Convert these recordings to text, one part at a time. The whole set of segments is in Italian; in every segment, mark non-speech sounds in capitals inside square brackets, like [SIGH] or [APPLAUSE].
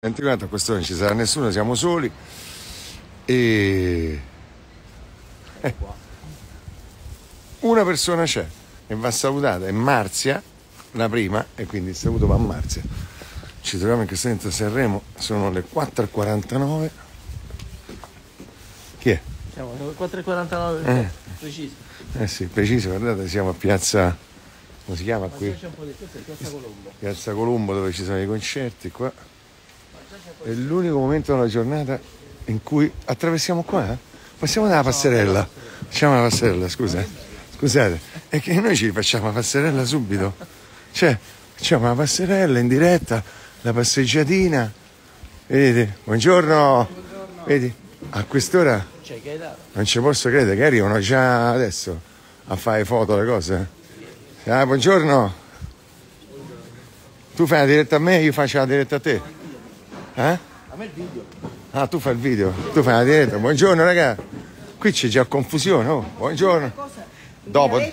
24 a questo non ci sarà nessuno, siamo soli e eh, una persona c'è e va salutata, è Marzia, la prima, e quindi il saluto va a Marzia. Ci troviamo in questo momento a Sanremo, sono le 4.49. Chi è? Siamo alle 4.49 Eh. preciso. Eh sì, preciso, guardate, siamo a piazza, come si chiama qui? Questo è Piazza Colombo. Piazza Colombo dove ci sono i concerti qua. È l'unico momento della giornata in cui attraversiamo qua. eh? Passiamo dalla passerella. Facciamo la passerella, scusa. eh. Scusate, è che noi ci facciamo la passerella subito. Cioè, facciamo la passerella in diretta, la passeggiatina. Vedete? Buongiorno. Vedi? A quest'ora non ci posso credere che arrivano già adesso a fare foto le cose. Ah, buongiorno. Tu fai la diretta a me, io faccio la diretta a te. Eh? A me il video. Ah, tu fai il video, tu fai la diretta. Buongiorno raga. Qui c'è già confusione, oh. Buongiorno. cosa? Dopo. Si.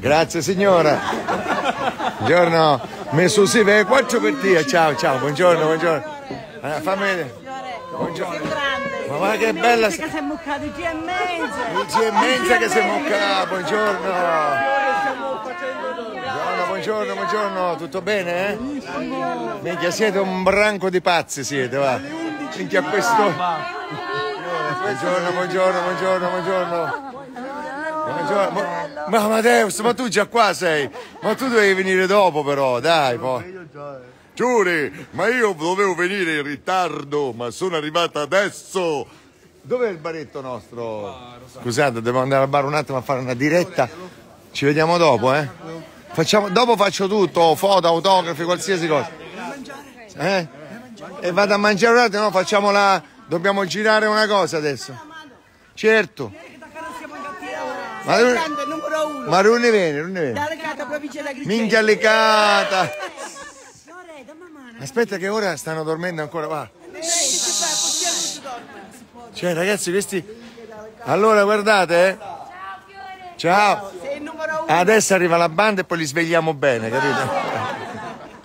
Grazie signora. Buongiorno. Messo sì per quattro per te. Ciao, ciao, buongiorno, buongiorno. Ah, fammi vedere. Buongiorno. Ma guarda che bella Che sei muccato di e mezza. Luigi e mezza che sei mocca. Buongiorno. Buongiorno, buongiorno. Tutto bene, eh? Minchia, siete un branco di pazzi, siete, va. Minchia, questo... Buongiorno, buongiorno, buongiorno, buongiorno. Buongiorno. Ma, ma Amadeus, ma tu già qua sei? Ma tu dovevi venire dopo però, dai, poi. Giuri, ma io dovevo venire in ritardo, ma sono arrivata adesso. Dov'è il baretto nostro? Scusate, devo andare al bar un attimo a fare una diretta. Ci vediamo dopo, eh? Facciamo, dopo faccio tutto, foto, autografi, qualsiasi cosa. Eh? E vado a mangiare un attimo, no? Facciamo la... Dobbiamo girare una cosa adesso. Certo. Ma, non- ma non ne viene, non ne viene. Minchia mamma. Aspetta che ora stanno dormendo ancora, va. Cioè ragazzi questi... Allora guardate, eh. Ciao. Sei il numero uno. Adesso arriva la banda e poi li svegliamo bene, capito?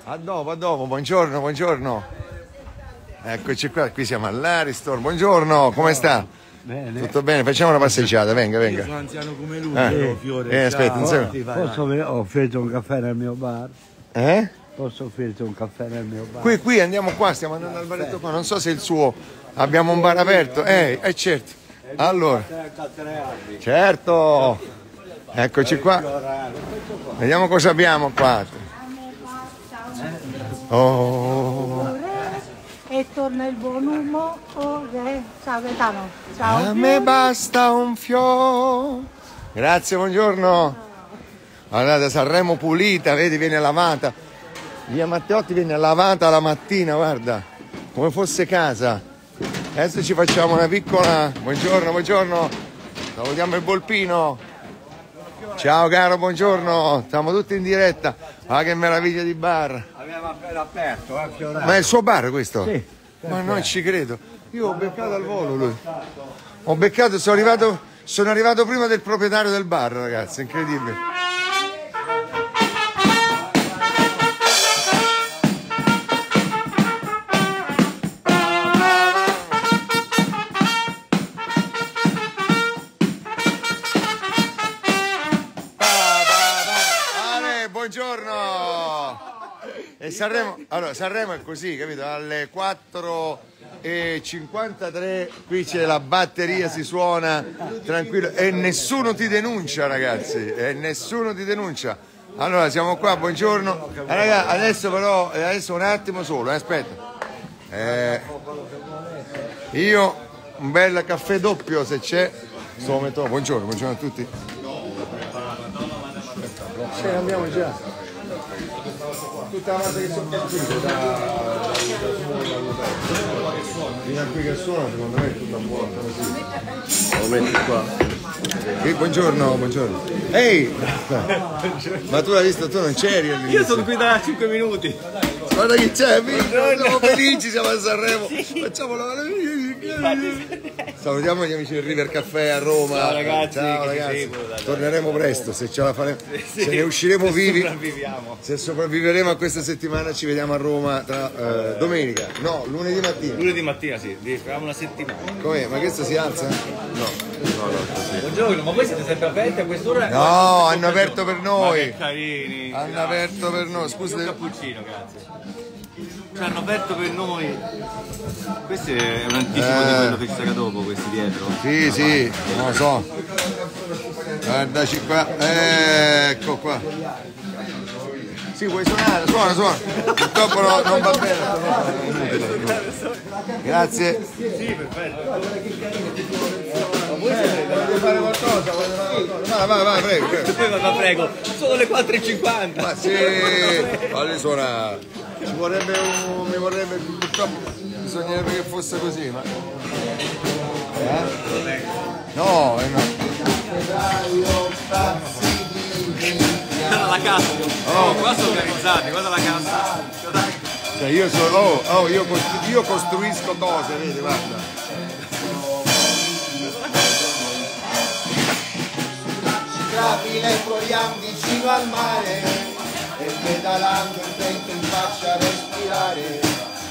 A dopo, a dopo, buongiorno, buongiorno. Eccoci qua, qui siamo all'Ariston. Buongiorno, come sta? Bene. Tutto bene? Facciamo una passeggiata, venga, venga. Sono anziano come lui, Eh, Fiore. eh, aspetta. Sì, vai, Posso offrire- ho offerto un caffè nel mio bar? Eh? Posso offrirti un caffè nel mio bar? Qui, qui andiamo qua, stiamo andando al baretto qua, non so se è il suo. Abbiamo un bar aperto. Eh, eh certo. Allora, certo. Eccoci qua. Vediamo cosa abbiamo qua. Oh. e torna il buon umore. Ciao Gaetano. Ciao. A me basta un fiore. Grazie, buongiorno. Guardate, Sanremo pulita, vedi, viene lavata. Via Matteotti viene lavata la mattina, guarda, come fosse casa. Adesso ci facciamo una piccola... Buongiorno, buongiorno. Salutiamo il Volpino. Ciao caro, buongiorno. Siamo tutti in diretta. Ah, che meraviglia di bar. Aveva appena aperto, eh, Fiorello. Ma è il suo bar questo? Sì. Ma non ci credo. Io ho beccato al volo lui. Ho beccato, sono arrivato, sono arrivato prima del proprietario del bar, ragazzi, incredibile. E Sanremo, allora, Sanremo è così, capito? Alle 4.53 qui c'è la batteria, si suona tranquillo e nessuno ti denuncia, ragazzi, e nessuno ti denuncia. Allora, siamo qua, buongiorno. Eh, adesso però, eh, adesso un attimo solo, eh, aspetta. Eh, io un bel caffè doppio se c'è. Buongiorno, buongiorno a tutti. Sì, andiamo già. Tutta la parte che sono partite da fino a qui che suona secondo me è tutta buona così. Lo metti qua. Sì, buongiorno, buongiorno. Ehi! Ma tu l'hai visto, tu non c'eri all'inizio. Io sono qui da 5 minuti. Guarda chi c'è, siamo felici, siamo a Sanremo. Facciamo la Salutiamo gli amici del River Caffè a Roma. Ciao, ragazzi, Ciao, ragazzi. seguono da- Torneremo presto se ce la faremo. Se ne usciremo vivi. Sopravviviamo. Se sopravviveremo a questa settimana ci vediamo a Roma tra eh, domenica. No, lunedì mattina. Lunedì mattina sì, facciamo una settimana. Com'è? Ma questo si alza? No. Buongiorno, ma voi siete sempre aperti a quest'ora? No, hanno aperto per Ma noi. che carini. Hanno aperto per noi. Un Scusate. cappuccino, grazie. Ci hanno aperto per noi. Questo è un anticipo Eh. di quello che ci sarà dopo, questi dietro. Sì, sì, non lo so. Guardaci qua. Ecco qua. Sì, vuoi suonare? Suona, suona. Purtroppo no- non va bene. Grazie. Sì, perfetto. Vuoi fare qualcosa? Vai, vai, vai, prego, prego. Ma prego, sono le 4.50. Ma sì, voglio suonare. Ci vorrebbe un. mi vorrebbe. purtroppo bisognerebbe che fosse così, ma. Eh? No, eh no. Guarda la cassa. Oh, qua sono organizzati, guarda la cassa. Cioè io sono. Oh, oh, io, costru- io costruisco cose, vedi, guarda. Trafile corriamo vicino al mare pedalando il vento in faccia a respirare.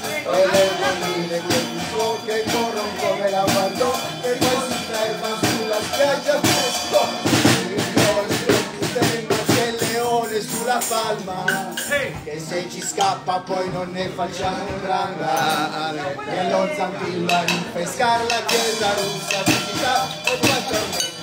E le bambine quel suo che corrono come la guardò e poi si ferma sulla spiaggia fresco sulla palma. Che se ci scappa poi non ne facciamo un dramma e lo zampillo a rinfrescare la chiesa russa città e poi tormenta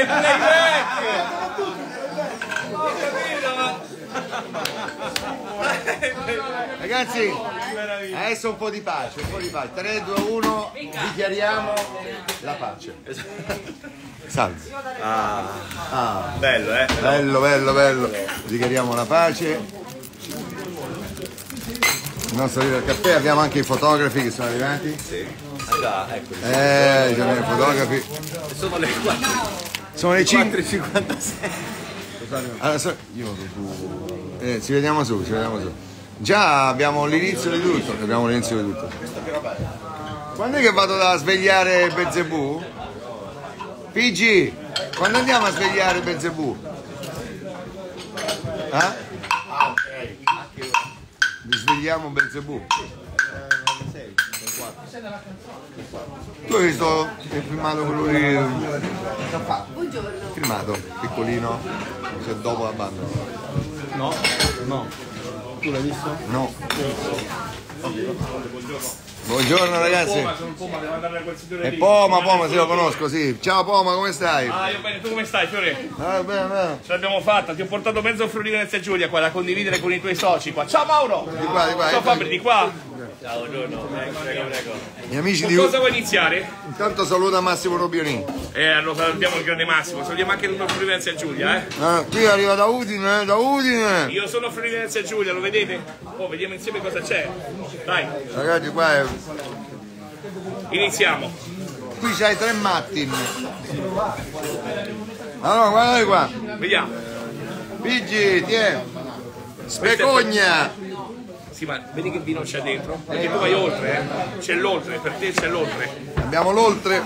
il playback! Ho capito, ma... Ragazzi, adesso un po' di pace, un po' di pace. 3, 2, 1, dichiariamo la pace. Salve. Bello, eh? Bello, bello, bello. Dichiariamo la pace. Il nostro River Caffè, abbiamo anche i fotografi che sono arrivati. Ah, ecco. Eh, ci abbiamo i fotografi. Sono le 4. Sono le 5. 4.56. Allora, so- io vado su. Eh, ci vediamo su, ci vediamo su. Già abbiamo l'inizio di tutto. Abbiamo l'inizio di tutto. Quando è che vado da svegliare Belzebù? Pigi, quando andiamo a svegliare Belzebù? Eh? Risvegliamo Belzebù. Tu hai visto il filmato quello di. Filmato, piccolino, cioè dopo la banda. No, no. Tu l'hai visto? No. Buongiorno ragazzi. Sono Poma, devo andare a quel signore È lì. Poma, Poma, sì, lo conosco, sì. Ciao Poma, come stai? Ah, io bene, tu come stai, Fiore? Ah, bene, bene. Ce l'abbiamo fatta, ti ho portato mezzo Friuli Venezia Giulia qua da condividere con i tuoi soci qua. Ciao Mauro! Di qua, di qua. Ciao Fabri, di qua. Ciao, buongiorno. Prego, prego, prego. Gli amici Con di cosa vuoi iniziare? Intanto saluta Massimo Robbioni. Eh, allora salutiamo il grande Massimo, salutiamo anche tutto Friuli Venezia Giulia, eh. Ah, qui arriva da Udine, eh, da Udine. Io sono Friuli Venezia Giulia, lo vedete? Oh, vediamo insieme cosa c'è. Dai, Ragazzi, qua è... Iniziamo. Qui c'hai tre Mattin. Allora, guardate qua. Vediamo. Pigi, tiè. Specogna. Sì, ma vedi che vino c'è dentro? Perché tu vai oltre, eh? C'è l'oltre, per te c'è l'oltre. Abbiamo l'oltre.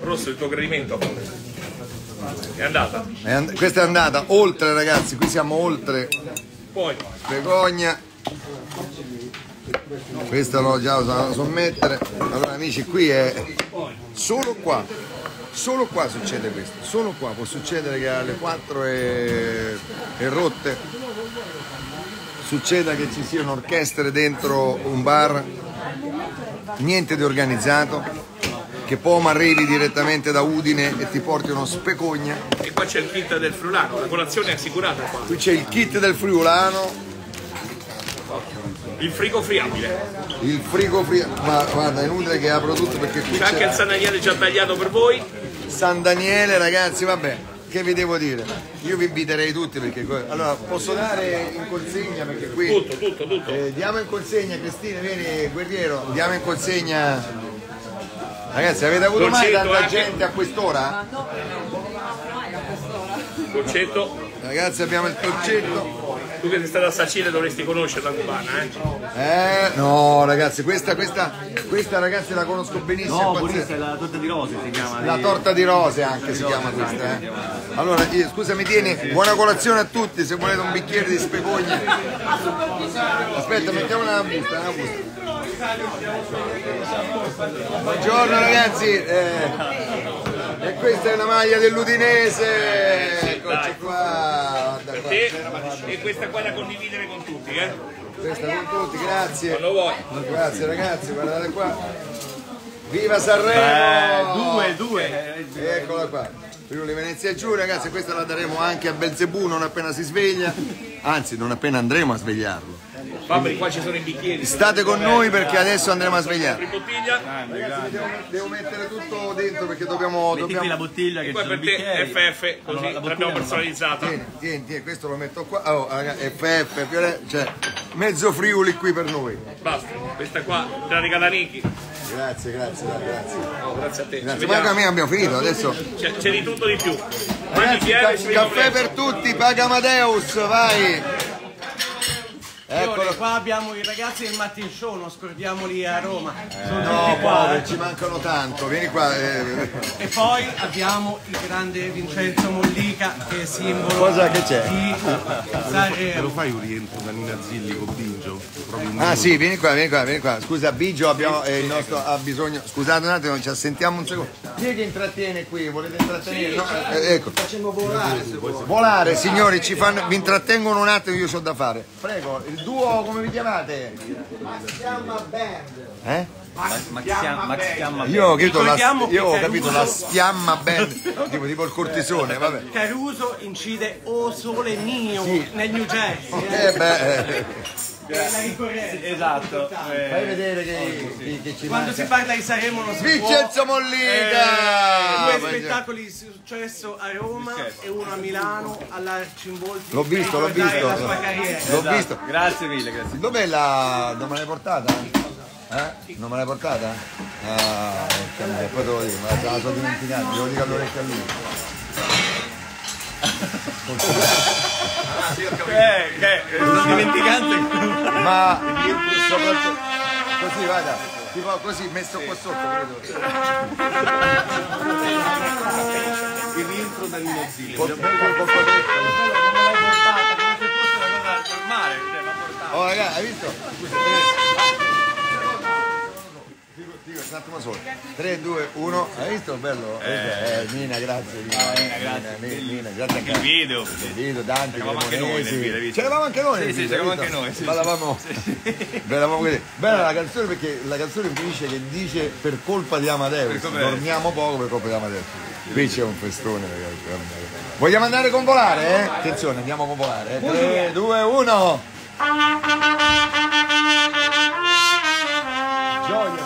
Rosso, il tuo gradimento. È andata. È and- questa è andata oltre, ragazzi. Qui siamo oltre. Poi, Specogna. Questa l'ho già usato sommettere. Allora amici, qui è solo qua. Solo qua succede questo. Solo qua può succedere che alle 4 e, e rotte succeda che ci siano orchestre dentro un bar. Niente di organizzato. Che Poma arrivi direttamente da Udine e ti porti uno specogna. e qua c'è il kit del Friulano, la colazione è assicurata qua. Qui c'è il kit del friulano, Il frigo friabile. il frigo fri- Ma guarda, è inutile che apro tutto perché qui C'è anche il c'è San Daniele già tagliato per voi. San Daniele, ragazzi, vabbè, che vi devo dire? Io vi inviterei tutti perché... Allora, posso dare in consegna perché qui... Tutto, tutto, tutto. Eh, diamo in consegna, Cristina, vieni, guerriero, diamo in consegna... Ragazzi, avete avuto mai Dolcetto tanta anche. gente a quest'ora? Concetto, Ragazzi, abbiamo il torcetto. Tu che sei stato a Sacile dovresti conoscere la cubana, eh? Eh, no, ragazzi, questa, questa, questa ragazzi la conosco benissimo. No, pazzesca. è la torta di rose si chiama. La di- torta di rose anche si chiama questa, eh. Allora, io- scusami, tieni, buona colazione a tutti, se volete un bicchiere di spegogna. Aspetta, mettiamo una busta, una busta. Buongiorno ragazzi, eh, e questa è la maglia dell'Udinese, eccoci qua, guarda qua. te e questa qua da condividere con tutti, eh? questa con tutti, grazie. Grazie ragazzi, guardate qua. Viva Sanremo! Due, due. Eccola qua. Friuli Venezia giù, ragazzi, questa la daremo anche a Belzebù non appena si sveglia. Anzi, non appena andremo a svegliarlo. Fabri, qua ci sono i bicchieri. State con noi perché adesso andremo a bottiglia. Ragazzi, devo, devo mettere tutto dentro perché dobbiamo. Metti qui la dobbiamo... bottiglia che Poi ci sono per i te. FF, così Allora, l'abbiamo personalizzata. Tieni, tieni, tieni, questo lo metto qua. Oh, ragazzi, FF, cioè mezzo Friuli qui per noi. Basta, questa qua te la regala Niki. Grazie, grazie, dai, grazie. Oh, grazie a te. Grazie, vediamo. ma me abbiamo finito adesso. C'è, di tutto di più. Ragazzi, ca- caffè per tutti, paga Amadeus, vai! Eccolo Qua abbiamo i ragazzi del Mattin Show, non scordiamoli a Roma. Sono No, poveri, ci mancano tanto, vieni qua. eh. E poi abbiamo il grande Vincenzo Mollica che è simbolo Cosa che c'è? di Sanremo. fai un rientro da Nina Zilli con un Ah sì, vieni qua, vieni qua, vieni qua. Scusa, Bigio abbiamo, eh, il nostro, ha bisogno. Scusate un attimo, ci assentiamo un secondo. Chi è che intrattiene qui? Volete intrattenere? No, eh, ecco. Facciamo volare. Volare, signori, ci fanno, vi intrattengono un attimo, io ho da fare. Prego, il duo come vi chiamate? Eh? Max chiama, Max chiama Io ho capito, la, Ricordiamo io ho capito la stiamma band, tipo, tipo il cortisone, vabbè. Caruso incide O Sole Mio nel New Jersey. Eh beh, eh. Esatto. eh, fai vedere che, che, che ci Quando manca. si parla di Sanremo non si può. Vincenzo Mollica! Due spettacoli di successo a Roma e uno a Milano all'Arcimboldi. L'ho visto, l'ho visto. La sua carriera. L'ho esatto. visto. Grazie mille, grazie. Dov'è la. non me l'hai portata? Eh? Non me l'hai portata? Ah, poi te lo dico, me la la so dimenticata, devo dire all'orecchio a lui. [LAUGHS] Eh, che sto dimenticando. Ma soprattutto così vada, tipo così messo qua sotto, credo. Il rientro col- col- Normale, cioè, va portato. Oh ragazzi, hai visto? Dico, dico, un attimo solo. 3, 2, 1, hai visto? Bello? Eh, Nina, grazie. Nina, grazie. Nina, Nina, grazie a Il video. Il video, Dante, C'eravamo anche noi nel video? C'eravamo anche noi nel Sì, sì, video, c'eravamo anche noi, sì, Ballavamo. Ballavamo [LAUGHS] così. Bella la canzone perché la canzone finisce che dice per colpa di Amadeus. Dormiamo poco per colpa di Amadeus. Qui c'è un festone, ragazzi. Vogliamo andare con volare, eh? Attenzione, andiamo con volare. 3, 2, 1. Gioia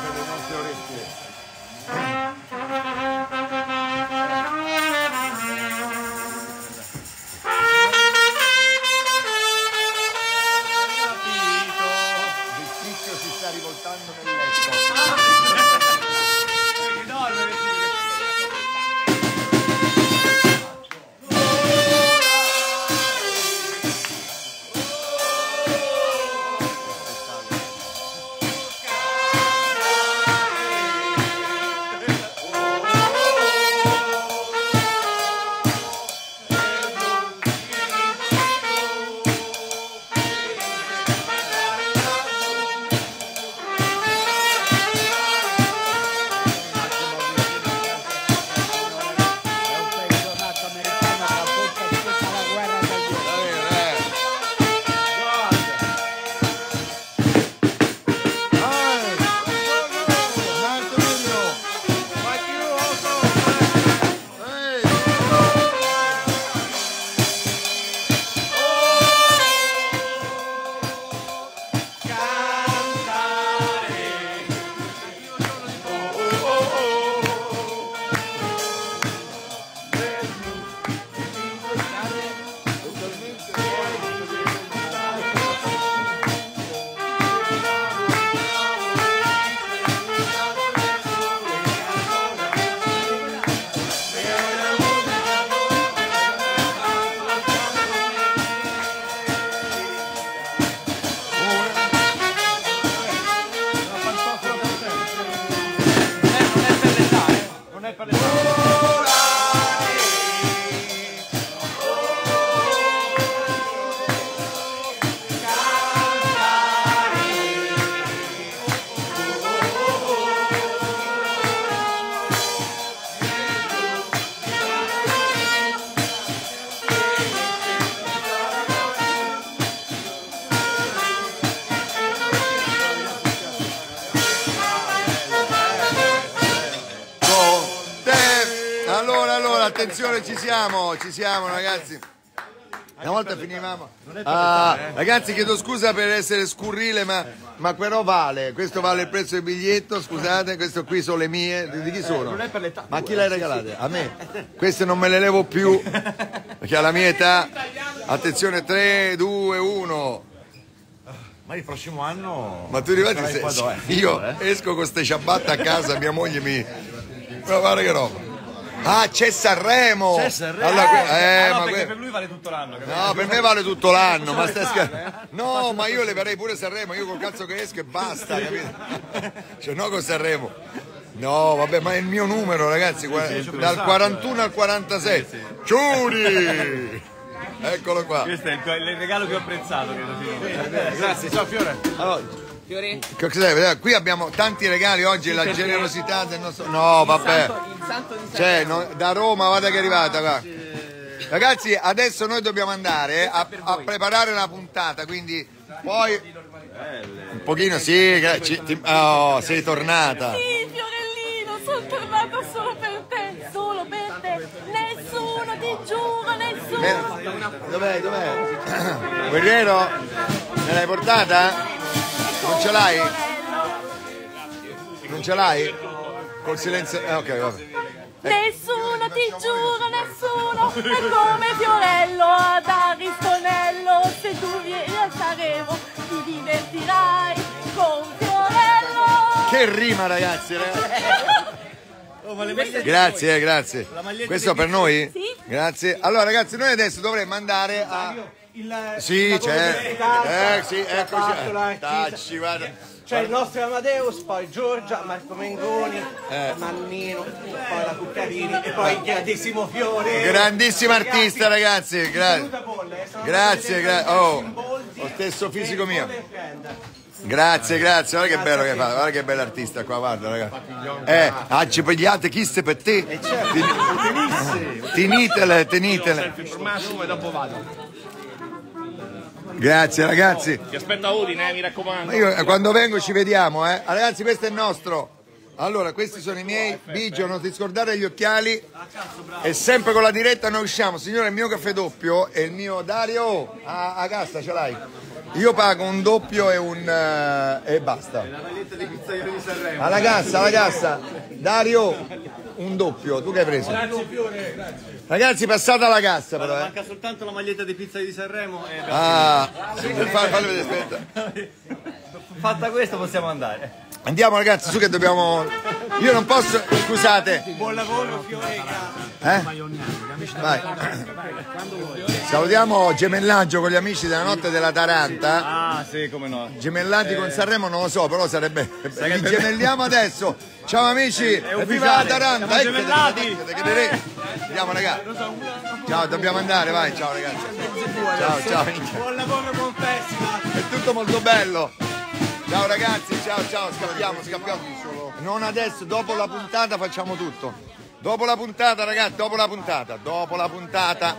siamo, ci siamo ragazzi. Una volta finivamo. Ah, ragazzi, chiedo scusa per essere scurrile, ma, ma però vale. Questo vale il prezzo del biglietto. Scusate, questo qui sono le mie. Di chi sono? Ma chi le hai regalate? A me. Queste non me le levo più [LAUGHS] perché alla mia età. Attenzione, 3, 2, 1. Ma il prossimo anno. Ma tu arrivati se, io eh? esco con queste ciabatte a casa, mia moglie mi. Ma guarda che roba. Ah, c'è Sanremo! C'è Sanremo. Allora, que- Eh, eh, ma perché que- per lui vale tutto l'anno. capito? No, per me vale tutto l'anno, ma stai scherzando? No, ma io leverei pure Sanremo, io col cazzo che esco e basta, capito? [LAUGHS] Cioè, no con Sanremo. No, vabbè, ma è il mio numero, ragazzi, gua- dal 41 al 46. Ciuri! [LAUGHS] Eccolo qua. Questo è il, il regalo che ho apprezzato. credo. Grazie, ciao Fiore. Allora, cos'è? Vedete, Qui abbiamo tanti regali oggi, la generosità del nostro... No, vabbè. Cioè, no, da Roma, guarda che è arrivata qua. Ragazzi, adesso noi dobbiamo andare a, a preparare la puntata, quindi poi... Un pochino, sì, ci- ti- oh, sei tornata. Sì, Fiorellino, sono tornata solo per te, solo per te. Nessuno, ti giuro, nessuno. Dov'è, dov'è? [COUGHS] Guerriero? Me l'hai portata? Non ce l'hai? Non ce l'hai? Col silenzio... eh, ok, vabbè. Nessuno, ti giuro, nessuno. È come Fiorello ad Aristonello. Se tu vieni a Sanremo ti divertirai con Fiorello. Che rima ragazzi, [LAUGHS] ragazzi. Grazie, eh, grazie. Questo per noi? Sì. Grazie. Allora ragazzi, noi adesso dovremmo andare a... Sì, c'è. Eh, sì, eccoci. Tacci, guarda. C'è il nostro Amadeus, poi Giorgia, Marco Mengoni, Eh. Mannino, poi la Cuccarini e poi il grandissimo Fiore. Grandissimo artista, ragazzi. Gra- Bolle, sono grazie, gra- oh, lo stesso fisico mio. Grazie, grazie, guarda che bello che fa, guarda che bell'artista qua, guarda ragazzi. Eh, oggi pigliate chiste per te. Ten- Tenitele, tenitele. Il massimo e dopo vado. Grazie ragazzi. Ti aspetta Odine, eh, mi raccomando. Ma io eh, quando vengo ci vediamo, eh. Ah, Ragazzi, questo è il nostro. Allora, questi sono i miei. Bigio, non ti scordare gli occhiali. E sempre con la diretta noi usciamo. Signore, il mio caffè doppio e il mio Dario. A, a cassa ce l'hai? Io pago un doppio e un. eh, e basta. Alla cassa, alla cassa. Dario, un doppio. Tu che hai preso? Ragazzi, passate alla cassa però, eh. Manca soltanto la maglietta di pizza di Sanremo. E Ah, [LAUGHS] fa- fallo vedere, aspetta. Fatta questa possiamo andare. Andiamo ragazzi, su che dobbiamo. Io non posso. Scusate. Buon lavoro Fiore, Eh? Vai. Salutiamo Gemellaggio con gli amici della notte della Taranta. Ah, sì, come no. Gemellati con Sanremo non lo so, però sarebbe. Li gemelliamo adesso. Ciao amici, evviva la Taranta! siamo Ecco, gemellati. Andiamo ragazzi. Ciao, dobbiamo andare, vai, ciao ragazzi. Ciao, ciao. buon lavoro, buon festival. È tutto molto bello. Ciao ragazzi, ciao ciao, scappiamo, scappiamo. Non adesso, dopo la puntata facciamo tutto. Dopo la puntata, ragazzi, dopo la puntata, dopo la puntata.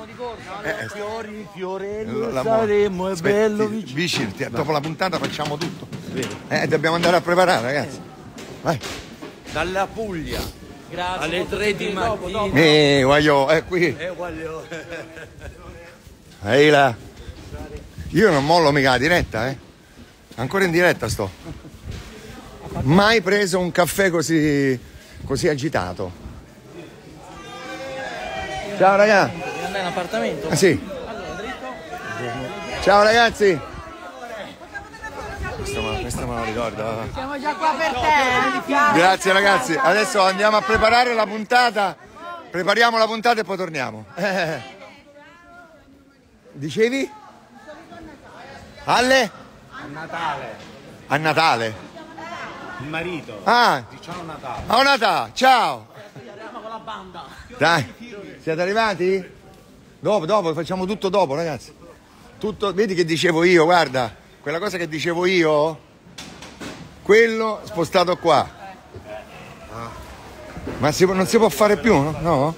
Eh, Fiori, fiorello, saremo, è Aspetti, bello vicino. vicini, ti- dopo la puntata facciamo tutto. Eh, dobbiamo andare a preparare, ragazzi. Vai. Dalla Puglia. Alle 3 di mattina. Eh, voglio, è qui. Eh, voglio. [LAUGHS] Ehi là. Io non mollo mica la diretta, eh. Ancora in diretta sto. Mai preso un caffè così, così agitato. Ciao ragazzi. andare in appartamento? Ah sì. Ciao ragazzi. Questo, me- questo me lo ricordo. Siamo già qua per te. eh. Grazie ragazzi. Adesso andiamo a preparare la puntata. Prepariamo la puntata e poi torniamo. Eh. Dicevi? Alle? A Natale. A Natale. Il marito. Ah, Ciao Natale. a Natale. Ciao. Dai, siete arrivati? Dopo, dopo, facciamo tutto dopo, ragazzi. Tutto, vedi che dicevo io, guarda, quella cosa che dicevo io, quello spostato qua. Ma si può- non si può fare più, no? No?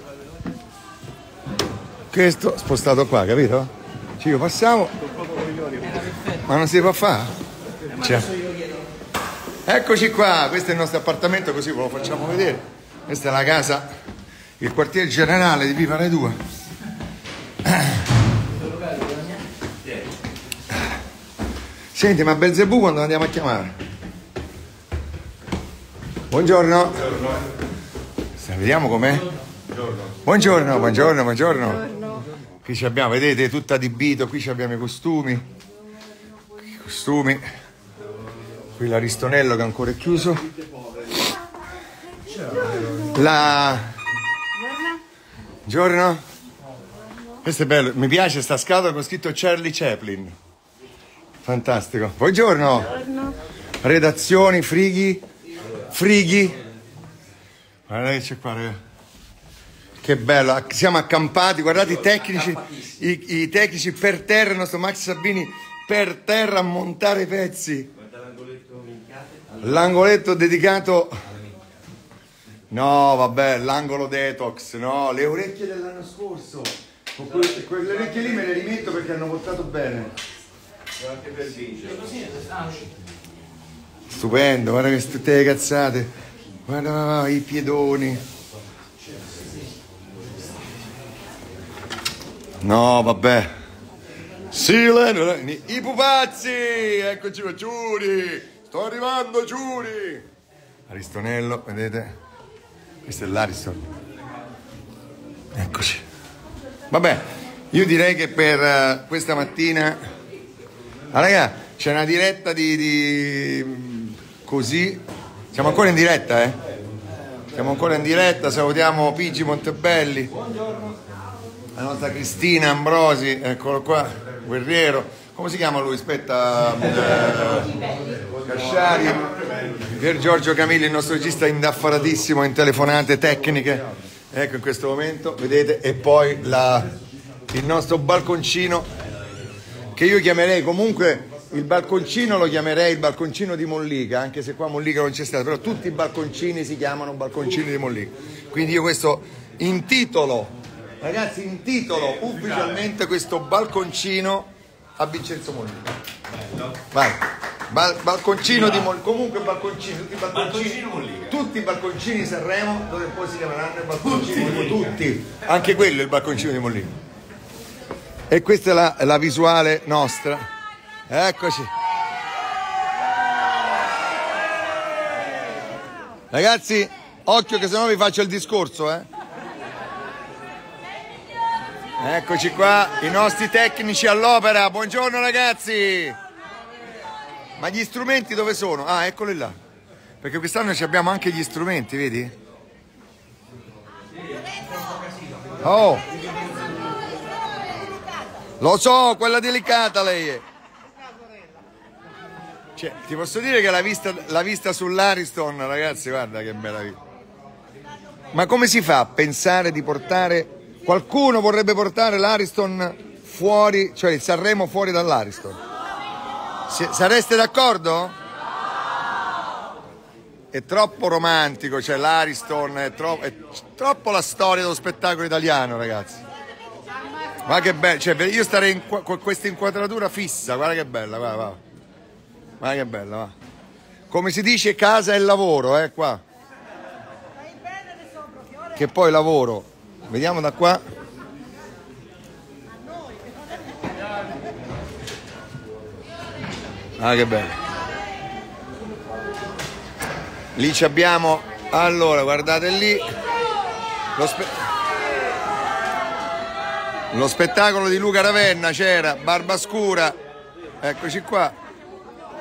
Questo spostato qua, capito? Ci passiamo. Ma non si può fare? Cioè. Eccoci qua, questo è il nostro appartamento, così ve lo facciamo vedere. Questa è la casa il quartier generale di Viva Rai 2. Senti, ma Belzebù quando andiamo a chiamare? Buongiorno. Vediamo com'è. Buongiorno, buongiorno, buongiorno. Qui ci abbiamo, vedete, tutto adibito, qui ci abbiamo i costumi. Costumi. Qui l'Aristonello che ancora è chiuso. La... Buongiorno. Questo è bello, mi piace sta scatola con scritto Charlie Chaplin. Fantastico. Buongiorno. Redazioni, frighi, frighi. Guarda che c'è qua. Che bello, siamo accampati, guardate i tecnici, i, i tecnici per terra, il nostro Max Sabini per terra a montare i pezzi. L'angoletto dedicato... No, vabbè, l'angolo detox, no, le orecchie dell'anno scorso. Con que- quelle orecchie lì me le rimetto perché hanno portato bene. Stupendo, guarda che tutte le cazzate. Guarda i piedoni. No, vabbè. Sileno, i pupazzi! Eccoci qua, Giuri! Sto arrivando, Giuri! Aristonello, vedete? Questo è l'Ariston. Eccoci. Vabbè, io direi che per eh, questa mattina... Ah, raga, c'è una diretta di, di... così... Siamo ancora in diretta, eh? Siamo ancora in diretta, salutiamo Pigi Montebelli la nostra Cristina Ambrosi, eccolo qua, guerriero. Come si chiama lui? Aspetta, eh, Casciari, Pier Giorgio Camilli, il nostro regista indaffaratissimo in telefonate tecniche. Ecco in questo momento, vedete, e poi la- il nostro balconcino che io chiamerei comunque il balconcino lo chiamerei il balconcino di Mollica, anche se qua Mollica non c'è stato, però tutti i balconcini si chiamano balconcini di Mollica. Quindi io questo intitolo Ragazzi, intitolo ufficialmente questo balconcino a Vincenzo Mollica. Vai. Bal- balconcino di Mollica. Comunque balconcini, tutti i balconcini. Tutti i balconcini di Sanremo, dove poi si chiameranno i balconcini Mollica. Tutti. Anche quello è il balconcino di Mollica. E questa è la, la visuale nostra. Eccoci. Ragazzi, occhio che se no vi faccio il discorso, eh. Eccoci qua, i nostri tecnici all'opera. Buongiorno ragazzi. Ma gli strumenti dove sono? Ah, eccoli là. Perché quest'anno ci abbiamo anche gli strumenti, vedi? Oh. Lo so, quella delicata lei è. Cioè, ti posso dire che la vista, la vista sull'Ariston, ragazzi, guarda che vista. Ma come si fa a pensare di portare Qualcuno vorrebbe portare l'Ariston fuori, cioè il Sanremo fuori dall'Ariston? Sareste d'accordo? È troppo romantico, cioè l'Ariston, è, tro- è troppo la storia dello spettacolo italiano, ragazzi. Ma che bello, cioè io starei in con questa inquadratura fissa, guarda che bella, guarda, guarda. Guarda che bella, va. Come si dice casa e lavoro, eh, qua. Che poi lavoro Vediamo da qua. Ah, che bello. Lì ci abbiamo, allora, guardate lì, lo, spe- lo spettacolo di Luca Ravenna c'era, Barba Scura, eccoci qua.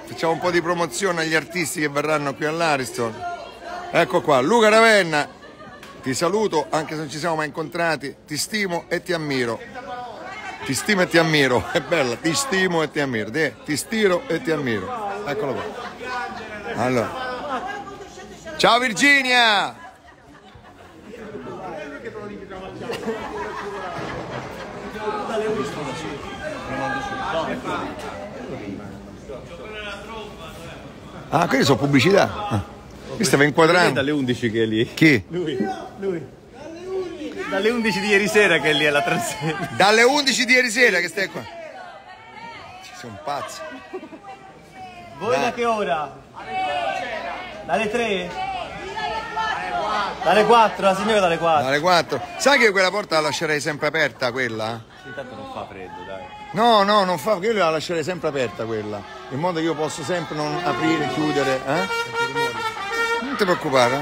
Facciamo un po' di promozione agli artisti che verranno qui all'Ariston. Ecco qua, Luca Ravenna, ti saluto anche se non ci siamo mai incontrati, ti stimo e ti ammiro. Ti stimo e ti ammiro, è bella, ti stimo e ti ammiro, Dì, ti stiro e ti ammiro. Eccolo qua. Allora. Ciao Virginia! Ah, queste sono pubblicità. Qui stava È inquadrando. dalle 11 che è lì. Chi? Lui. Lui. Dalle 11 di ieri sera che è lì alla transenna. Dalle 11 di ieri sera che stai qua. Ci sono pazzi. Voi da che ora? Dalle 3? Dalle 4, la signora dalle 4. Dalle 4. Sai che quella porta la lascerei sempre aperta quella? Intanto non fa freddo, dai. No, no, non fa, io la lascerei sempre aperta quella, in modo che io posso sempre non aprire, chiudere, eh? Non ti preoccupare,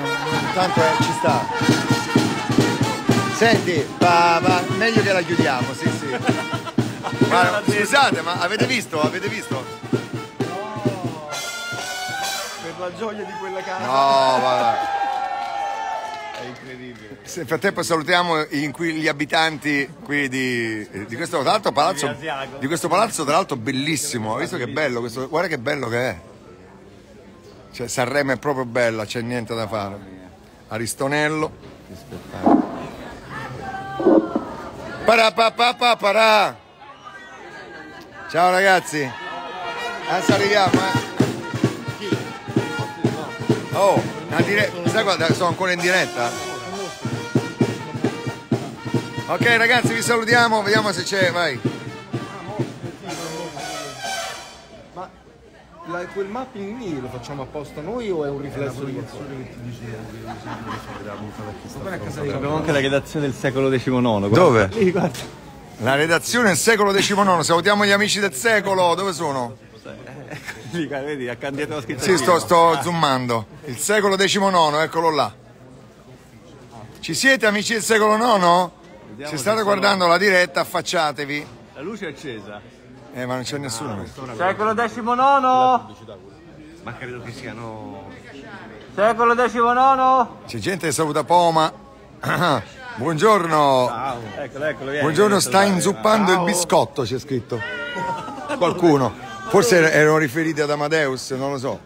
tanto eh, ci sta. Senti, va, va, meglio che la chiudiamo, sì, sì. Guarda, scusate, ma avete visto? Avete visto? Per la gioia di quella casa. No, vabbè. È incredibile. Se Nel frattempo salutiamo in qui gli abitanti qui di, di questo palazzo di questo palazzo tra l'altro bellissimo. Hai visto che bello questo? Guarda che bello che è. Cioè Sanremo è proprio bella, c'è niente da fare. Aristonello. Parà pa pa pa parà. Ciao ragazzi. Adesso arriviamo, eh. Oh, una dire- sai guarda, sono ancora in diretta? Ok ragazzi vi salutiamo, vediamo se c'è, vai. La- quel mapping lì lo facciamo apposta noi o è un riflesso di qualcosa? Abbiamo anche la redazione del secolo XIX. guarda. Dove? Lì, guarda. La redazione del secolo XIX, salutiamo gli amici del secolo, dove sono? Lì, guarda, vedi, ha candidato la scritta. Sì, sto, sto zoomando. Il secolo XIX, eccolo là. Ci siete amici del secolo IX? Se state guardando la diretta, affacciatevi. La luce è accesa. Eh, ma non c'è nessuno. Secolo XIX. Ma credo che siano. Secolo XIX. C'è gente che saluta Poma. [CLEARS THROAT] Buongiorno. Eccolo, eccolo, vieni. Buongiorno, vieni sta inzuppando il biscotto, c'è scritto. Qualcuno. Forse erano riferiti ad Amadeus, non lo so.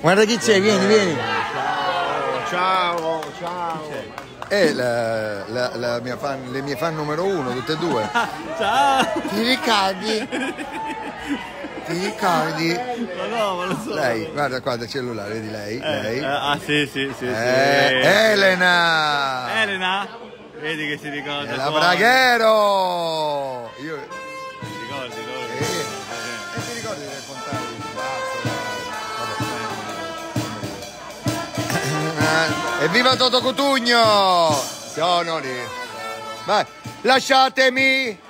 Guarda chi c'è, vieni, vieni. Ciao, ciao. È la, la- la mia fan- le mie fan numero uno, tutte e due. [LAUGHS] Ciao. Ti ricordi? Ti ricordi? Ma no, ma lo so. Lei, guarda qua del cellulare, vedi lei? Eh, lei. eh, ah, sì, sì, sì. Eh, sì. Elena! Elena? Vedi che si ricorda. È la. Braghero! Io... Evviva Toto Cotugno! Sono lì. Vai, lasciatemi!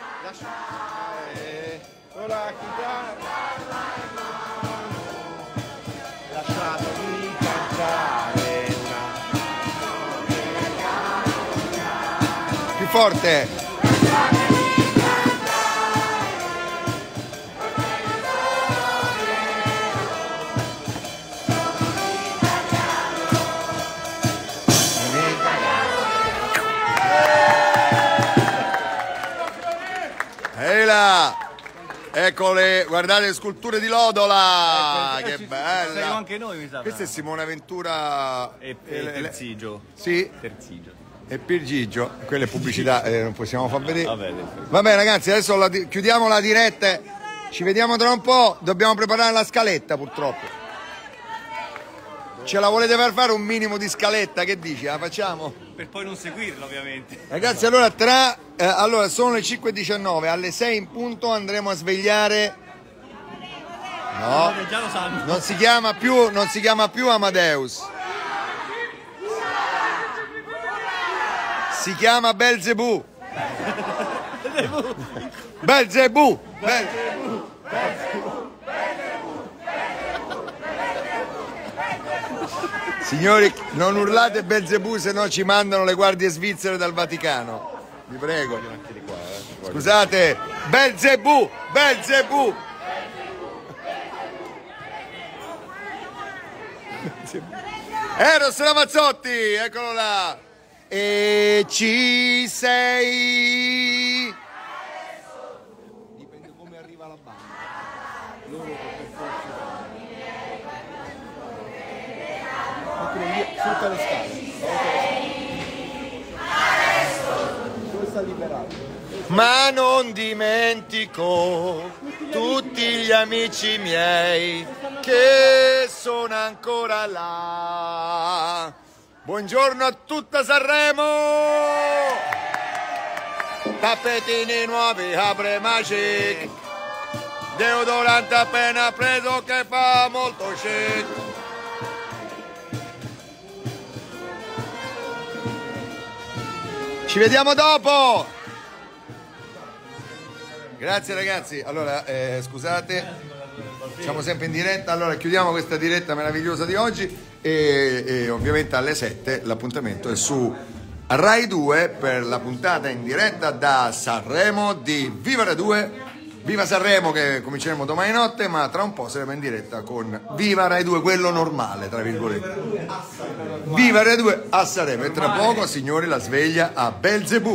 Con la chitarra. Lasciatemi cantare. Più forte! Là! Eccole, guardate le sculture di Lodola! Ecco, che eh, ci- bella! anche noi, mi sa. Questa è Simone Ventura E, e- e Terzigio. Sì, Terzigio. e Pirgigio. Quella è pubblicità, eh, non possiamo far vedere. Vabbè. Vabbè ragazzi, adesso la di- chiudiamo la diretta. Ci vediamo tra un po'. Dobbiamo preparare la scaletta purtroppo. Ce la volete far fare un minimo di scaletta? Che dici? La facciamo? Per poi non seguirlo, ovviamente. Ragazzi, allora tra eh, allora sono le 5.19, alle 6 in punto andremo a svegliare. No, sanno. non si chiama più, non si chiama più Amadeus. Si chiama Belzebù. [LAUGHS] Belzebù. Belzebù. Signori, non urlate Belzebù, se no ci mandano le guardie svizzere dal Vaticano. Vi prego. Scusate, Belzebù, Belzebù. [LAUGHS] Eros Ramazzotti, eccolo là. E ci sei. Dipende come arriva la banda. Loro per forza. Sotto le scale. Dove sta liberato? Ma non dimentico tutti gli amici miei che sono ancora là. Buongiorno a tutta Sanremo! Tappetini nuovi, apre Magic. Deodorante appena preso che fa molto chic. Ci vediamo dopo! Grazie ragazzi, allora eh, scusate, siamo sempre in diretta, allora chiudiamo questa diretta meravigliosa di oggi e, e ovviamente alle 7 l'appuntamento è su Rai 2 per la puntata in diretta da Sanremo di Viva Rai 2, Viva Sanremo che cominceremo domani notte, ma tra un po' saremo in diretta con Viva Rai 2, quello normale, tra virgolette. Viva Rai 2 a Sanremo e tra poco signori la sveglia a Belzebù.